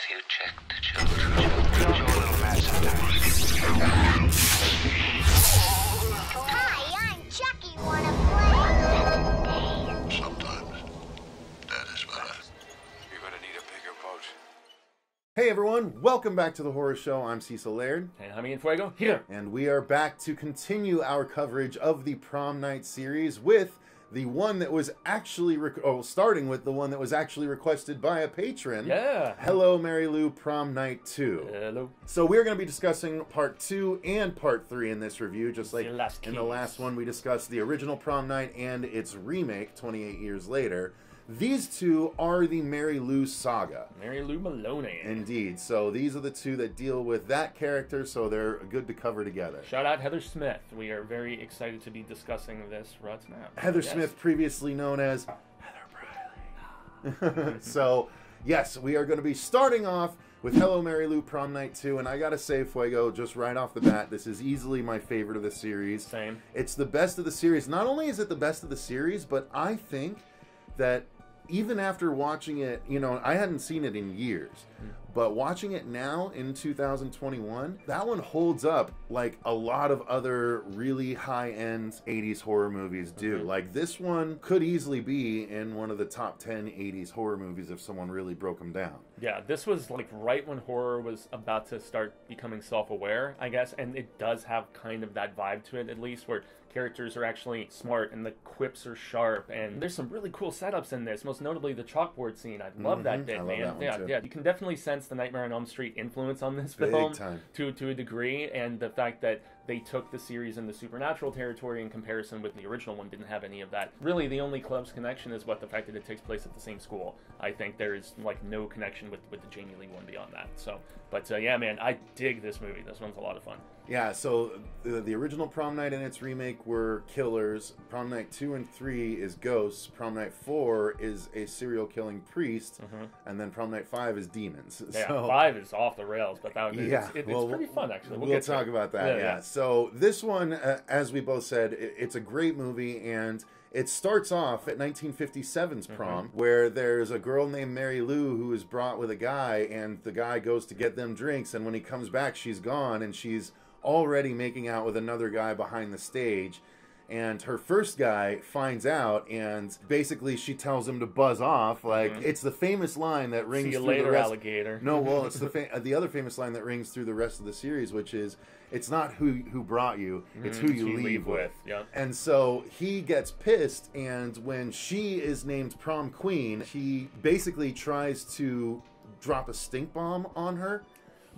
Have you checked the children? Hi, I'm Chucky. Wanna play? Sometimes that is better. You're gonna need a bigger boat. Hey everyone, welcome back to the Horror Show. I'm Cecil Laird, And Jaime En Fuego here. and we are back to continue our coverage of the Prom Night series with the one that was actually, rec- oh, starting with the one that was actually requested by a patron. Yeah. Hello, Mary Lou, Prom Night 2. Hello. So we're going to be discussing part two and part three in this review, just like in the last one we discussed the original Prom Night and its remake 28 years later. These two are the Mary Lou saga. Mary Lou Maloney. Indeed. So these are the two that deal with that character, so they're good to cover together. Shout out Heather Smith. We are very excited to be discussing this right now. Heather Yes. Smith, previously known as Heather Briley. so, yes, we are going to be starting off with Hello Mary Lou Prom Night 2, and I gotta say, Fuego, just right off the bat, this is easily my favorite of the series. Same. It's the best of the series. Not only is it the best of the series, but I think that even after watching it, you know, I hadn't seen it in years, hmm. but watching it now in 2021, that one holds up like a lot of other really high end 80s horror movies do. Like this one could easily be in one of the top 10 80s horror movies if someone really broke them down. Yeah, this was like right when horror was about to start becoming self-aware, I guess, and it does have kind of that vibe to it at least where characters are actually smart and the quips are sharp and there's some really cool setups in this, most notably the chalkboard scene. I love that Mhm, bit, love man. that yeah, too. yeah, you can definitely sense the Nightmare on Elm Street influence on this Big film time. to to a degree and the fact that they took the series in the supernatural territory in comparison with the original one didn't have any of that. Really, the only club's connection is what the fact that it takes place at the same school. I think there is like no connection with with the Jamie Lee one beyond that. So, but uh, yeah, man, I dig this movie. This one's a lot of fun. Yeah, so the, the original Prom Night and its remake were killers. Prom Night 2 and 3 is ghosts. Prom Night 4 is a serial killing priest. And then Prom Night 5 is demons. Mm-hmm. Yeah, so, five is off the rails, but that it's, Yeah, it, well, it's pretty fun actually. We'll, We'll, get talk it. about that. Yeah, So this one, uh, as we both said, i it's a great movie, and it starts off at 1957's Mm-hmm. prom, where there's a girl named Mary Lou who is brought with a guy, and the guy goes to get them drinks, and when he comes back, she's gone, and she's already making out with another guy behind the stage. And her first guy finds out, and basically she tells him to buzz off. Like it's the famous line that rings Mm-hmm. See you through the later, rest- alligator. no, well, it's the fa- the other famous line that rings through the rest of the series, which is, "It's not who who brought you, it's who you who you leave, leave with." with, yeah. And so he gets pissed, and when she is named prom queen, he basically tries to drop a stink bomb on her,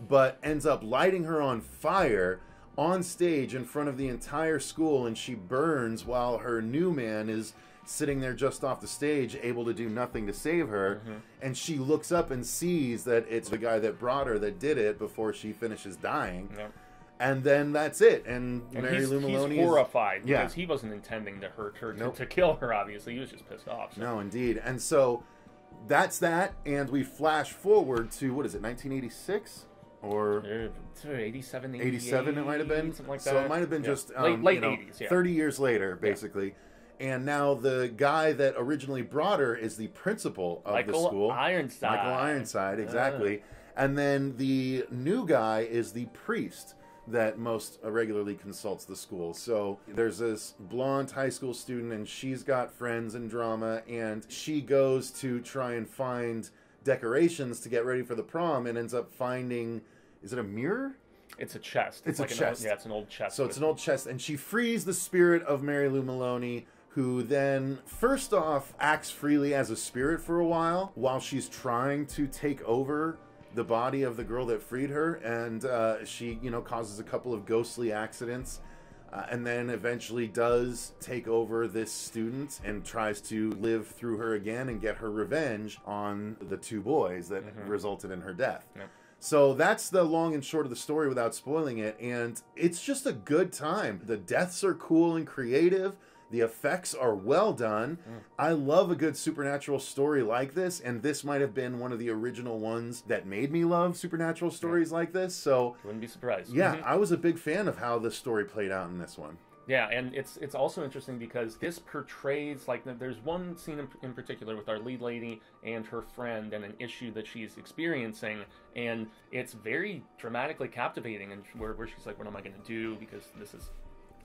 but ends up lighting her on fire on stage in front of the entire school, and she burns while her new man is sitting there just off the stage, able to do nothing to save her. Mm-hmm. And she looks up and sees that it's the guy that brought her that did it before she finishes dying. Yeah. And then that's it. And, And Mary Lou Maloney is- horrified Yeah. because he wasn't intending to hurt her, to, Nope. to kill her. Obviously, he was just pissed off. So. No, indeed. And so that's that. And we flash forward to what is it, 1986 or Uh, 87, 87? It might have been. something like that. so it might have been Yeah. just um, late, late you know, 80s. Yeah. 30 years later, basically. And now the guy that originally brought her is the principal of Michael the school, Ironside. Michael Ironside, exactly. And then the new guy is the priest that most regularly consults the school. So there's this blonde high school student, and she's got friends in drama, and she goes to try and find decorations to get ready for the prom, and ends up finding is it a mirror? It's a chest. It's a like an chest. Old, yeah, it's an old chest. So it's an old chest, and she frees the spirit of Mary Lou Maloney, who then, first off, acts freely as a spirit for a while, while she's trying to take over the body of the girl that freed her, and uh, she, you know, causes a couple of ghostly accidents. Uh, and then eventually does take over this student and tries to live through her again and get her revenge on the two boys that resulted in her death. So that's the long and short of the story without spoiling it. And it's just a good time. The deaths are cool and creative. The effects are well done. I love a good supernatural story like this, and this might have been one of the original ones that made me love supernatural stories like this. So, Wouldn't be surprised. yeah, Mhm. I was a big fan of how the story played out in this one. Yeah, and it's it's also interesting because this portrays like there's one scene in, in particular with our lead lady and her friend and an issue that she's experiencing, and it's very dramatically captivating, and where, where she's like, "What am I going to do?" Because this is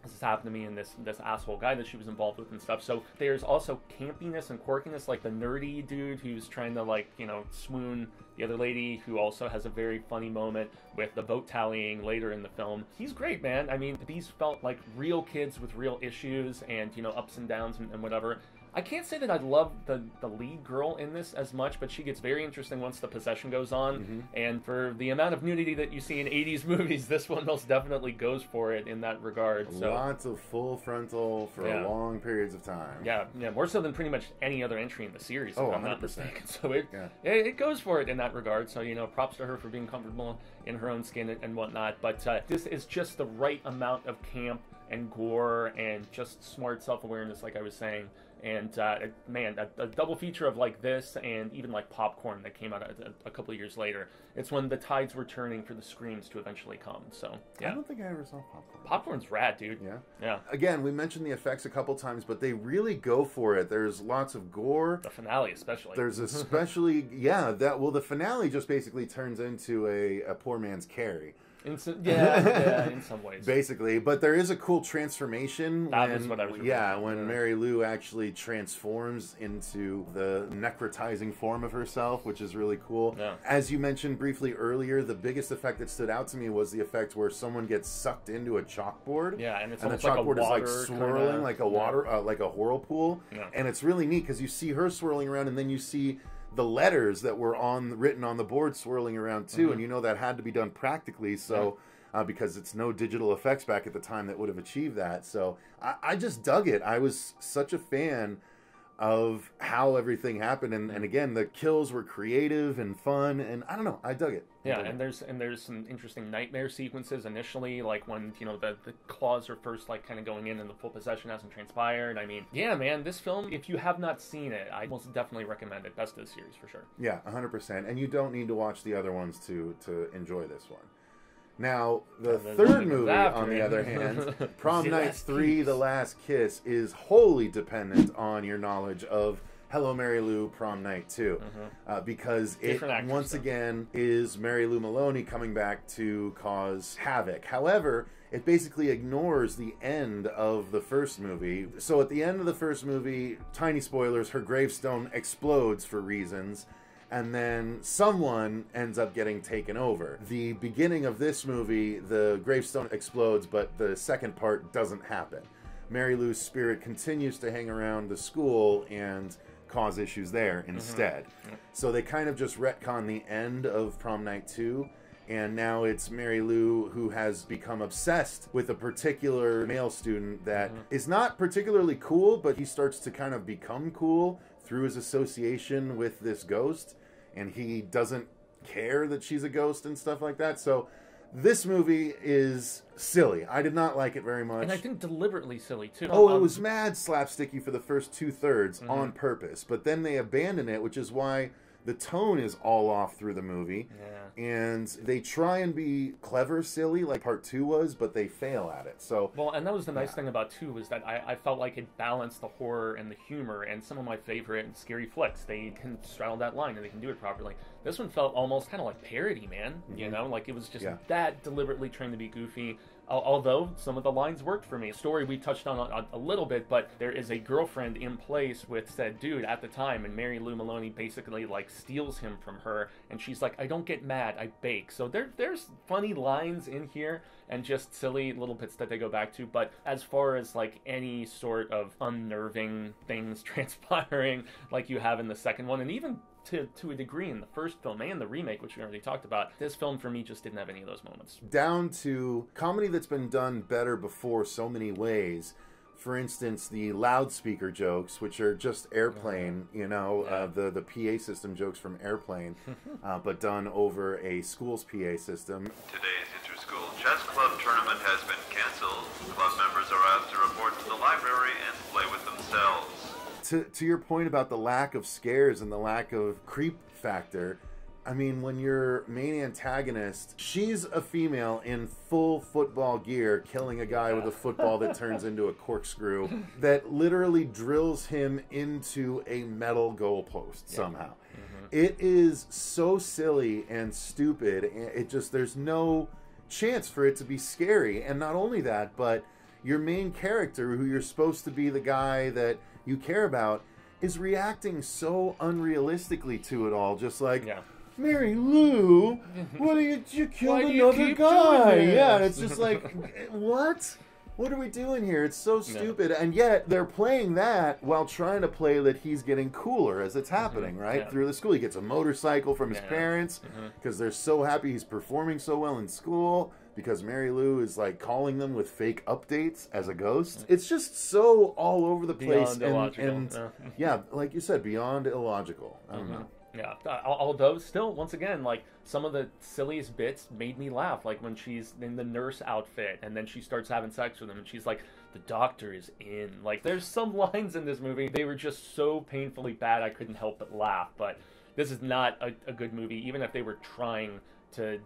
this has happened to me and this this asshole guy that she was involved with and stuff. So there's also campiness and quirkiness, like the nerdy dude who's trying to like you know swoon the other lady, who also has a very funny moment with the vote tallying later in the film. He's great, man. I mean, these felt like real kids with real issues and you know ups and downs and, and whatever. I can't say that I love the, the lead girl in this as much, but she gets very interesting once the possession goes on. Mm-hmm. And for the amount of nudity that you see in 80s movies, this one most definitely goes for it in that regard. So, Lots of full frontal for Yeah. long periods of time. yeah, yeah, more so than pretty much any other entry in the series, Oh, I'm 100%. mistaken. So it, Yeah. it it goes for it in that regard. So you know, props to her for being comfortable in her own skin and, and whatnot. But uh, this is just the right amount of camp and gore and just smart self awareness, like I was saying. And uh, man, a, a double feature of like this and even like popcorn that came out a, a couple of years later. It's when the tides were turning for the screams to eventually come. So yeah. I don't think I ever saw popcorn. popcorn's rad, dude. Yeah. yeah. Again, we mentioned the effects a couple times, but they really go for it. There's lots of gore. The finale, especially. There's especially, yeah, that, well, the finale just basically turns into a, a poor man's Carrie, in some, yeah, yeah, in some ways. basically. But there is a cool transformation. That when, what I was Yeah, when yeah. Mary Lou actually transforms into the necrotizing form of herself, which is really cool. Yeah. As you mentioned briefly earlier, the biggest effect that stood out to me was the effect where someone gets sucked into a chalkboard. Yeah, and it's and the almost like a chalkboard is like swirling kinda- like a water uh, like a whirlpool and it's really neat because you see her swirling around and then you see the letters that were on written on the board swirling around too Mm-hmm. and you know that had to be done practically so uh, because it's no digital effects back at the time that would have achieved that so I, I just dug it i was such a fan of how everything happened and, and again the kills were creative and fun and i don't know i dug it I Yeah, dug it. and there's and there's some interesting nightmare sequences initially, like when you know the the claws are first like kind of going in and the full possession hasn't transpired. I mean, yeah, man, this film, if you have not seen it, I most definitely recommend it. Best of the series for sure. Yeah, 100%. And you don't need to watch the other ones to to enjoy this one. Now, the third movie, on the other hand, Prom Night 3 Kiss. The Last Kiss, is wholly dependent on your knowledge of Hello Mary Lou Prom Night 2. Uh, because it, Mm-hmm. Different actress, once though. again, is Mary Lou Maloney coming back to cause havoc. However, it basically ignores the end of the first movie. So at the end of the first movie, tiny spoilers, her gravestone explodes for reasons and then someone ends up getting taken over. The beginning of this movie, the gravestone explodes, but the second part doesn't happen. Mary Lou's spirit continues to hang around the school and cause issues there mm-hmm. instead. So they kind of just retcon the end of Prom Night 2. And now it's Mary Lou who has become obsessed with a particular male student that is not particularly cool, but he starts to kind of become cool through his association with this ghost. And he doesn't care that she's a ghost and stuff like that. So this movie is silly. I did not like it very much. And I think deliberately silly too. Oh, it Um, was mad slapsticky for the first two thirds Mm-hmm. on purpose, but then they abandon it, which is why the tone is all off through the movie. Yeah. And they try and be clever, silly, like part two was, but they fail at it. So Well, and that was the nice thing about two was that I, I felt like it balanced the horror and the humor and some of my favorite and scary flicks. They can straddle that line and they can do it properly. This one felt almost kind of like parody, man. You mm-hmm. know, like it was just Yeah. that deliberately trying to be goofy. Al- Although some of the lines worked for me. Story we touched on a, a little bit, but there is a girlfriend in place with said dude at the time, and Mary Lou Maloney basically like steals him from her, and she's like, "I don't get mad, I bake." So there, there's funny lines in here and just silly little bits that they go back to. But as far as like any sort of unnerving things transpiring, like you have in the second one, and even to, to a degree in the first film and the remake, which we already talked about, this film for me just didn't have any of those moments. down to comedy that's been done better before so many ways. For instance, the loudspeaker jokes, which are just airplane, you know, uh, the the PA system jokes from airplane, uh, but done over a school's PA system. Today's inter-school chess club tournament has been canceled. Club members are asked to report to the library and play with themselves. To to your point about the lack of scares and the lack of creep factor, I mean, when your main antagonist, she's a female in full football gear, killing a guy with a football that turns into a corkscrew that literally drills him into a metal goalpost somehow. Mm-hmm. It is so silly and stupid. It just, there's no chance for it to be scary. And not only that, but your main character, who you're supposed to be the guy that you care about, is reacting so unrealistically to it all. Just like, Yeah. Mary Lou, what are you? You killed you another keep guy. Yeah, it's just like, what? What are we doing here? It's so stupid. And yet they're playing that while trying to play that he's getting cooler as it's happening, right? Mm-hmm. Yeah. Through the school. He gets a motorcycle from his Yeah. parents because they're so happy he's performing so well in school because Mary Lou is like calling them with fake updates as a ghost. It's just so all over the place Beyond and, illogical, and yeah. yeah, like you said, beyond illogical. I don't know. Yeah, uh, although still, once again, like some of the silliest bits made me laugh. Like when she's in the nurse outfit and then she starts having sex with him, and she's like, "The doctor is in." Like, there's some lines in this movie they were just so painfully bad I couldn't help but laugh. But this is not a, a good movie, even if they were trying to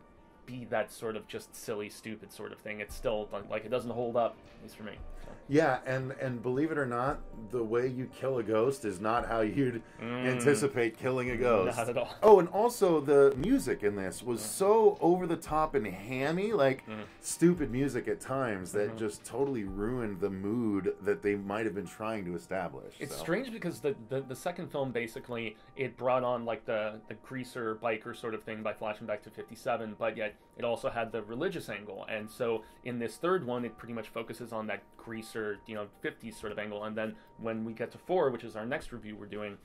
be that sort of just silly, stupid sort of thing. It's still like, it doesn't hold up, at least for me. So. Yeah, and and believe it or not, the way you kill a ghost is not how you'd anticipate killing a ghost. Mm. Not at all. Oh, and also the music in this was so over the top and hammy, like Mm. stupid music at times that Mm-hmm. just totally ruined the mood that they might have been trying to establish. It's so. strange because the, the the second film basically it brought on like the the greaser biker sort of thing by flashing back to 57 but yet it also had the religious angle and so in this third one it pretty much focuses on that greaser you know 50s sort of angle and then when we get to 4 which is our next review we're doing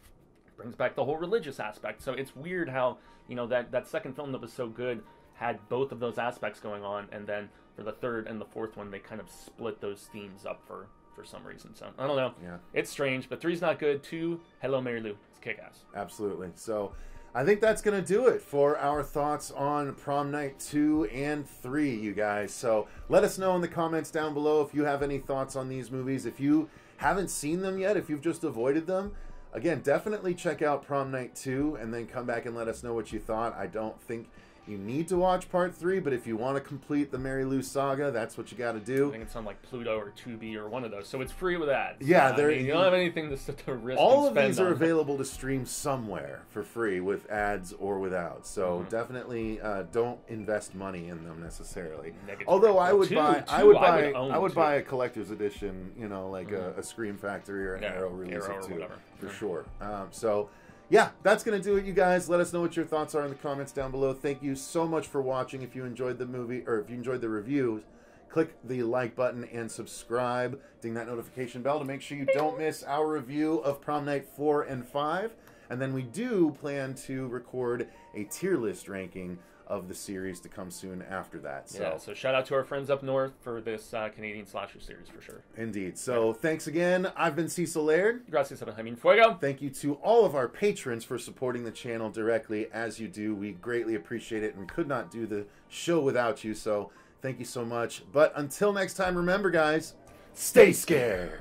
brings back the whole religious aspect so it's weird how you know that that second film that was so good had both of those aspects going on and then for the third and the fourth one they kind of split those themes up for for some reason so i don't know Yeah. it's strange, but three's not good. Two, Hello Mary Lou, it's kick ass. Absolutely. So I think that's going to do it for our thoughts on Prom Night 2 and 3, you guys. So let us know in the comments down below if you have any thoughts on these movies. If you haven't seen them yet, if you've just avoided them, again, definitely check out Prom Night 2 and then come back and let us know what you thought. I don't think you need to watch part 3, but if you want to complete the Mary Lou saga, that's what you got to do. I think it's on like Pluto or Tubi or one of those, so it's free with ads. Yeah, I there- mean, you don't have anything to, to risk. all of these are on. available to stream somewhere for free with ads or without so Mm-hmm. definitely uh, don't invest money in them necessarily Negative. although i would two- buy i two would I buy would own i would two. buy a collector's edition you know like a, a scream factory or an arrow release Arrow of or two whatever. for Yeah. sure um, so yeah, that's going to do it, you guys. Let us know what your thoughts are in the comments down below. Thank you so much for watching. If you enjoyed the movie, or if you enjoyed the reviews, click the like button and subscribe. Ding that notification bell to make sure you don't miss our review of Prom Night 4 and 5. And then we do plan to record a tier list ranking of the series to come soon after that. So, Yeah, so shout out to our friends up north for this uh, Canadian slasher series for sure. indeed. So, thanks again. I've been Cecil Laird. Gracias a Jaime Fuego. Thank you to all of our patrons for supporting the channel directly as you do. We greatly appreciate it and could not do the show without you. So thank you so much. But until next time, remember, guys, stay scared.